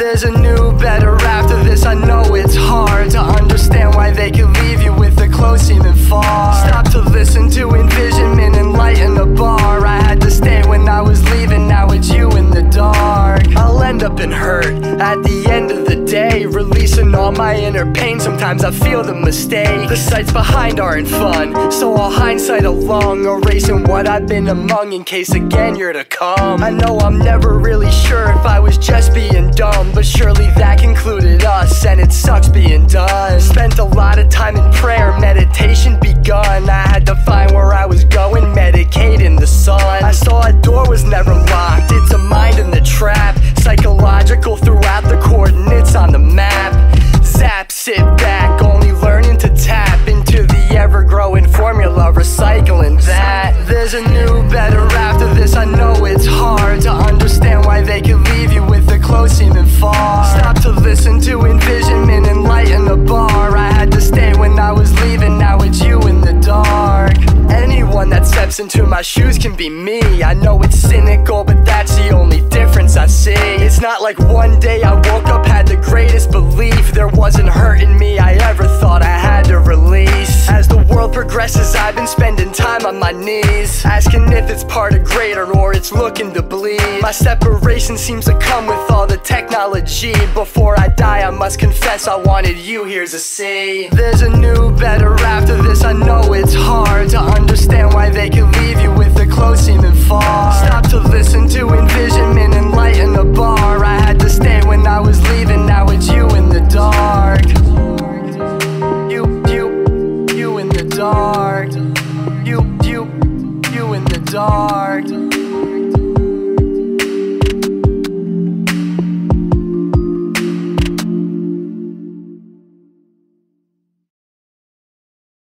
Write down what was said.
There's a new, better after this. I Releasing all my inner pain, sometimes I feel the mistake. The sights behind aren't fun, so I'll hindsight along, erasing what I've been among in case again you're to come. I know I'm never really sure if I was just being dumb, but surely that concluded us, and it sucks being done. Spent a lot of time in prayer, meditation begun. I had to find where I was going, medicate in the sun. I saw a door was never better after this. I know it's hard to understand why they can leave you with the close seeming far. Stop to listen to envisionment and lighten the bar. I had to stay when I was leaving, now it's you in the dark. Anyone that steps into my shoes can be me. I know it's cynical, but that's the only difference I see. It's not like one day I woke up, had the greatest belief. There wasn't hurt in me I time on my knees. Asking if it's part of greater or it's looking to bleed. My separation seems to come with all the technology. Before I die, I must confess I wanted you here to see. There's a new, better after this. I know it's hard to understand why they can leave you with the close seeming far. Stop to listen to envisionment and lighten the bar. I had to stay when I was leaving, now it's you in the dark. You, you, you in the dark. You, you, you in the dark.